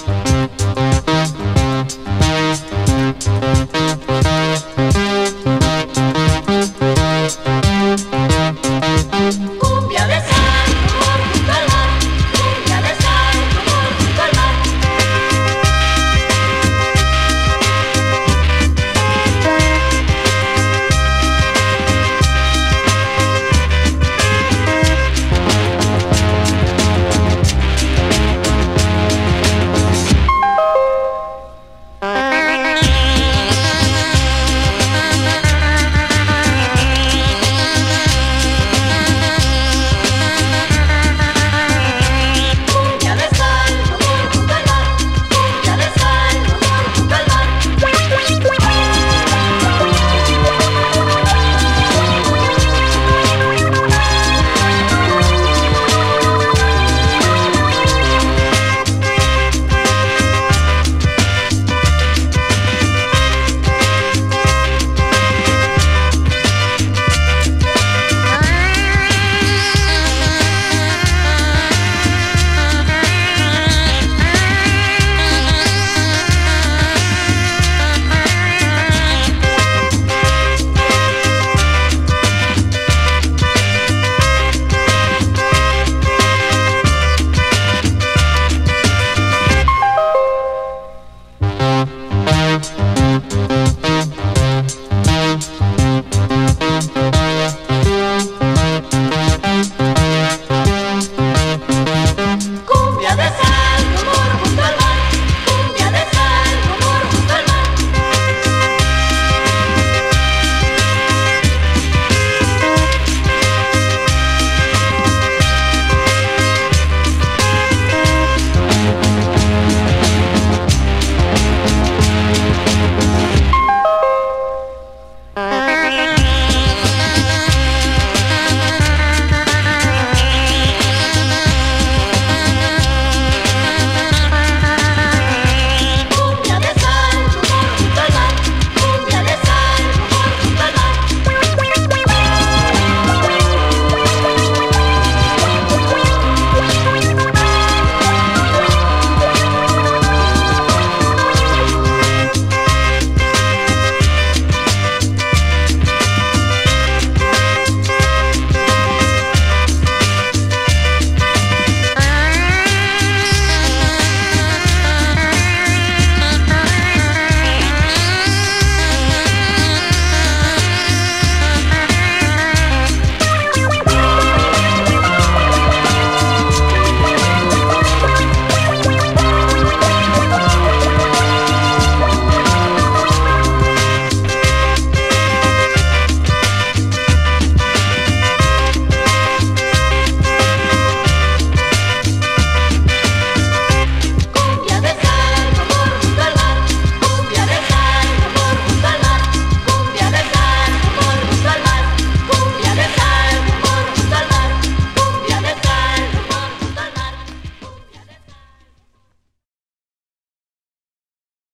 Bye.